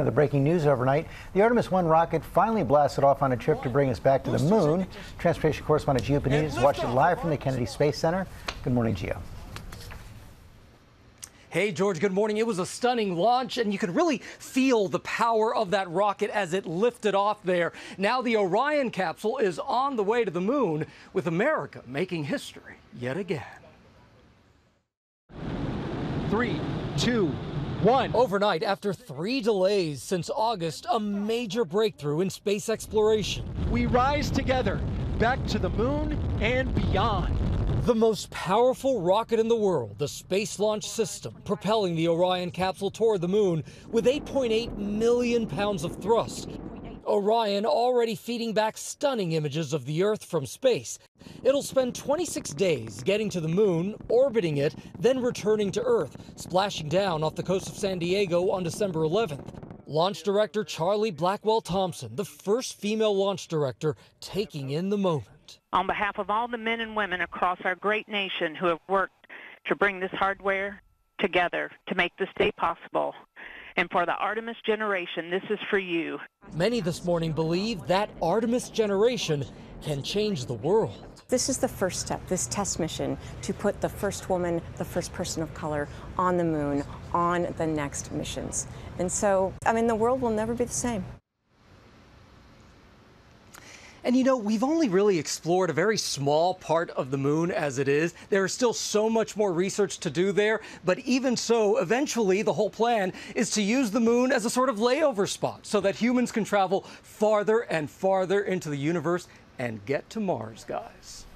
of the breaking news overnight, the Artemis 1 rocket finally blasted off on a trip to bring us back to the moon. Transportation correspondent Gio Benitez watched it live from the Kennedy Space Center. Good morning, Gio. Hey, George, good morning. It was a stunning launch, and you could really feel the power of that rocket as it lifted off there. Now the Orion capsule is on the way to the moon, with America making history yet again. Three, two, one. Overnight, after three delays since August, a major breakthrough in space exploration. We rise together back to the moon and beyond. The most powerful rocket in the world, the Space Launch System, propelling the Orion capsule toward the moon with 8.8 million pounds of thrust. Orion already feeding back stunning images of the Earth from space. It'll spend 26 days getting to the moon, orbiting it, then returning to Earth, splashing down off the coast of San Diego on December 11th. Launch director Charlie Blackwell Thompson, the first female launch director, taking in the moment. On behalf of all the men and women across our great nation who have worked to bring this hardware together to make this day possible, and for the Artemis generation, this is for you. Many this morning believe that Artemis generation can change the world. This is the first step, this test mission, to put the first woman, the first person of color on the moon on the next missions. And so, I mean, the world will never be the same. And you know, we've only really explored a very small part of the moon as it is. There is still so much more research to do there. But even so, eventually, the whole plan is to use the moon as a sort of layover spot so that humans can travel farther and farther into the universe and get to Mars, guys.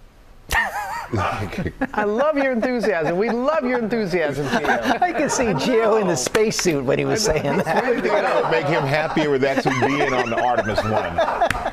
I love your enthusiasm. We love your enthusiasm, Gio. I can see Gio in the spacesuit when he was saying that. I think that would make him happier with actually being on the Artemis 1.